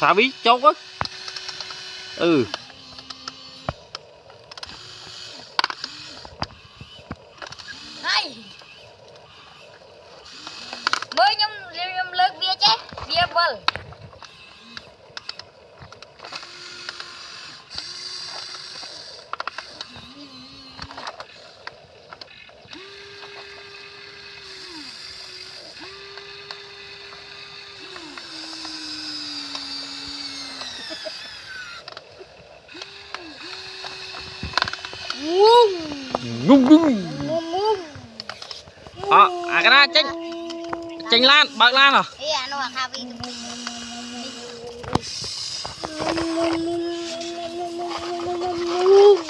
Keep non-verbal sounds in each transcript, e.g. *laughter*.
Sabi chốt quá, Ừ. Đây. Mới nhóm, nhóm lớp bia chứ. Bia bờ ងុំងុំអអាកណាចេញចេញឡានបើកឡានហ៎អីអានោះអាខាវីងុំងុំងុំងុំងុំ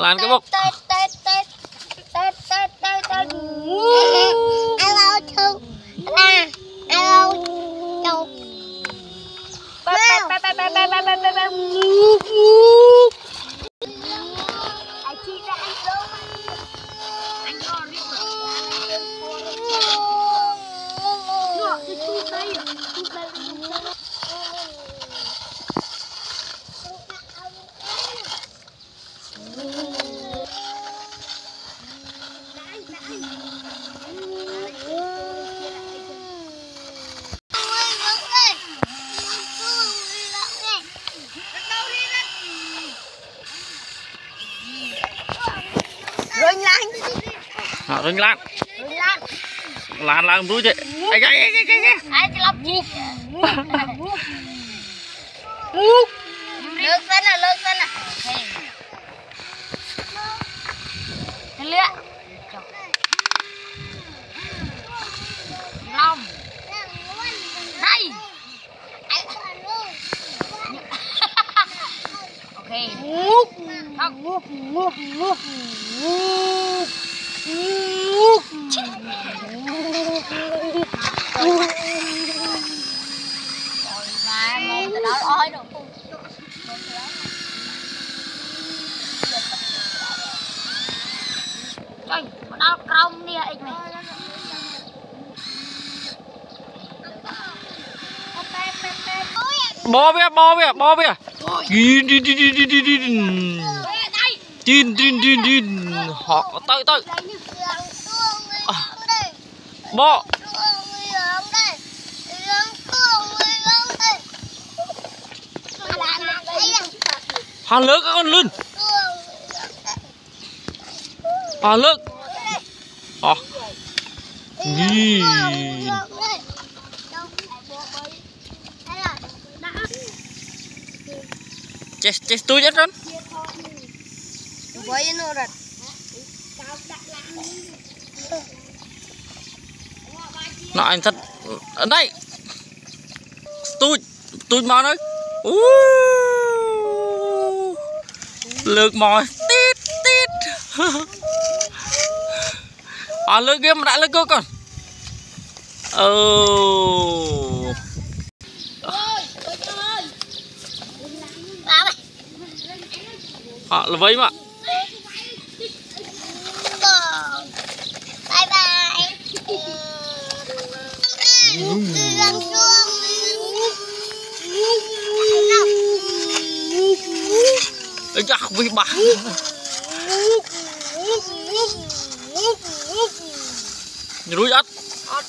làm cái bốc. Ờ, rừng lan. Lan. Lan rú chứ. Ai cái cái cái cái ai chỉ lọc gì? Lướt sân à lướt sân à. Lướt lòng. Đây *laughs* ok. Whoop, whoop, whoop, whoop, whoop. Trời, nó đau cong nè anh mày. Bò bia, bò bia, bò bia. Gin, gin, gin, gin, gin, gin. Gin, gin, gin, gin họ tới tới bò hà lớn các con lươn hà lớn à Gì? chết chết tôi chết rồi. Với nó rồi. ណក់អញសិតណៃស្ទូចស្ទូចមកហើយអូលើកមកទីតទីតអើលើកវាមិនដាក់លើកកូនកូនអូអត់ល្វីមក អីចាខ្វិសបាក់រួចអត់អត់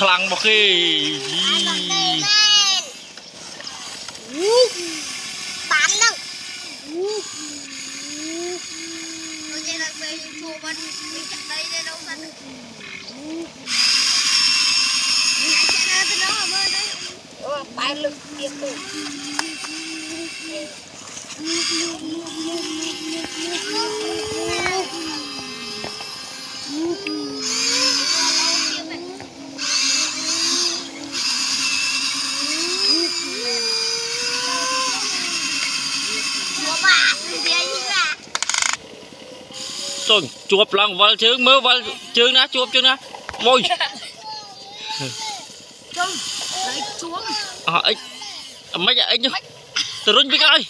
ខ្លាំងមកគេបាននឹងអូចេះដល់ពេលធូរបានមានចាក់ដីទេនោះសិនអ្នកចាក់ណាទៅនោះមើលទៅអូបាយលឹកទៀតទៅលោកលោកលោកលោកលោក សុញជួបឡើងវល់ជើងមើលវល់ជើងណាជួបជើងណាម៉ុយជើងឯងជួបអោះអិចមិនអិចទៅរុញពីក្រោយ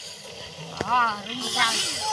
អោះរុញពីក្រោយ